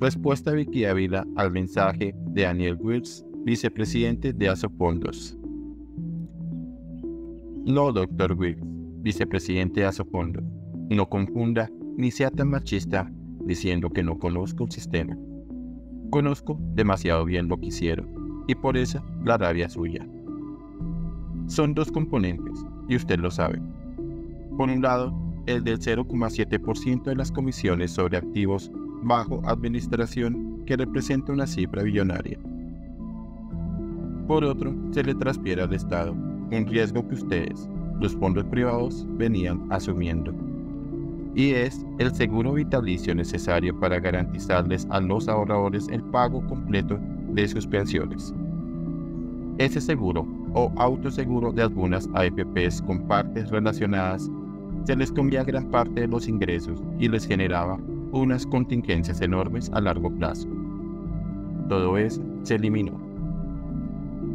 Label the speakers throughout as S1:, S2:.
S1: Respuesta Vicky Ávila al mensaje de Daniel Wills, vicepresidente de Asofondos. No, doctor Wills, vicepresidente de Asofondos, no confunda ni sea tan machista diciendo que no conozco el sistema. Conozco demasiado bien lo que hicieron y por eso la rabia suya. Son dos componentes y usted lo sabe. Por un lado, el del 0,7% de las comisiones sobre activos bajo administración que representa una cifra billonaria. Por otro, se le transfiere al Estado un riesgo que ustedes, los fondos privados, venían asumiendo. Y es el seguro vitalicio necesario para garantizarles a los ahorradores el pago completo de sus pensiones. Ese seguro o autoseguro de algunas AFPs con partes relacionadas se les comía gran parte de los ingresos y les generaba unas contingencias enormes a largo plazo. Todo eso se eliminó.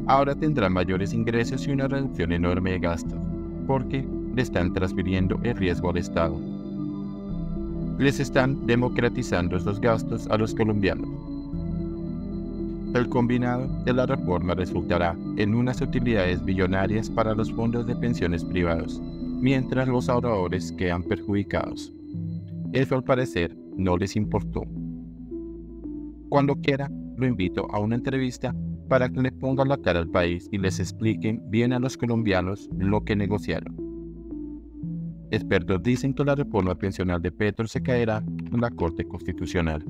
S1: Ahora tendrán mayores ingresos y una reducción enorme de gastos, porque le están transfiriendo el riesgo al Estado. Les están democratizando esos gastos a los colombianos. El combinado de la reforma resultará en unas utilidades billonarias para los fondos de pensiones privados, mientras los ahorradores quedan perjudicados. Eso al parecer no les importó. Cuando quiera, lo invito a una entrevista para que le pongan la cara al país y les expliquen bien a los colombianos lo que negociaron. Expertos dicen que la reforma pensional de Petro se caerá en la Corte Constitucional.